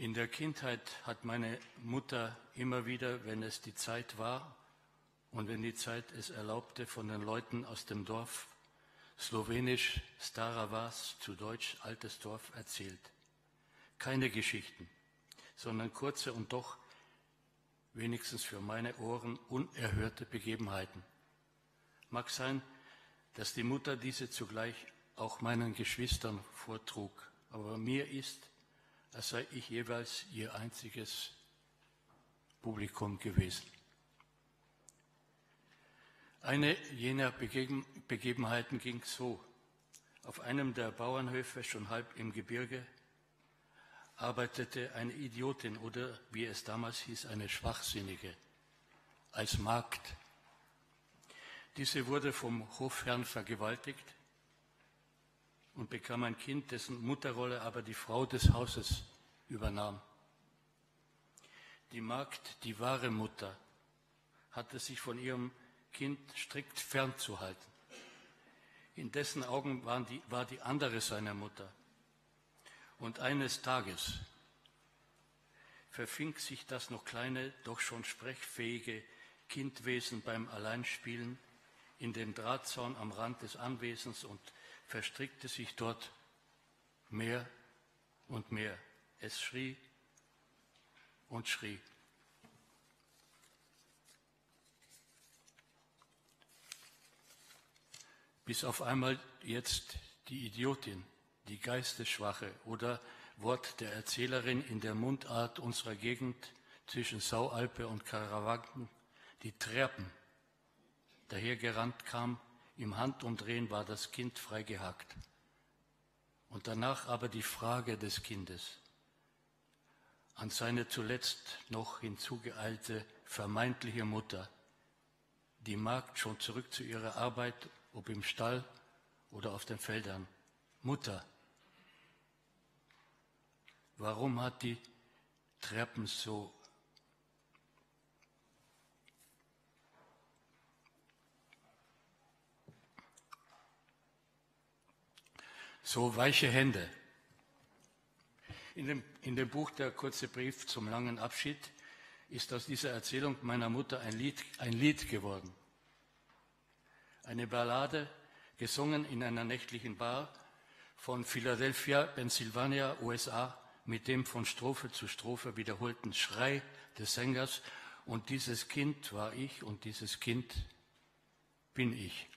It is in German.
In der Kindheit hat meine Mutter immer wieder, wenn es die Zeit war und wenn die Zeit es erlaubte, von den Leuten aus dem Dorf slowenisch Stara Vas zu Deutsch altes Dorf erzählt. Keine Geschichten, sondern kurze und doch wenigstens für meine Ohren unerhörte Begebenheiten. Mag sein, dass die Mutter diese zugleich auch meinen Geschwistern vortrug, aber mir ist, als sei ich jeweils ihr einziges Publikum gewesen. Eine jener Begebenheiten ging so. Auf einem der Bauernhöfe, schon halb im Gebirge, arbeitete eine Idiotin oder, wie es damals hieß, eine Schwachsinnige als Magd. Diese wurde vom Hofherrn vergewaltigt und bekam ein Kind, dessen Mutterrolle aber die Frau des Hauses übernahm. Die Magd, die wahre Mutter, hatte sich von ihrem Kind strikt fernzuhalten. In dessen Augen die, war die andere seine Mutter. Und eines Tages verfing sich das noch kleine, doch schon sprechfähige Kindwesen beim Alleinspielen in den Drahtzaun am Rand des Anwesens und verstrickte sich dort mehr und mehr. Es schrie und schrie. Bis auf einmal jetzt die Idiotin die Geistesschwache oder Wort der Erzählerin in der Mundart unserer Gegend zwischen Saualpe und Karawanken, die Treppen, dahergerannt kam, im Handumdrehen war das Kind freigehackt. Und danach aber die Frage des Kindes an seine zuletzt noch hinzugeeilte vermeintliche Mutter, die Magd schon zurück zu ihrer Arbeit, ob im Stall oder auf den Feldern. Mutter, Warum hat die Treppen so so weiche Hände? In dem, in dem Buch Der kurze Brief zum langen Abschied ist aus dieser Erzählung meiner Mutter ein Lied, ein Lied geworden. Eine Ballade, gesungen in einer nächtlichen Bar von Philadelphia, Pennsylvania, USA mit dem von Strophe zu Strophe wiederholten Schrei des Sängers, und dieses Kind war ich und dieses Kind bin ich.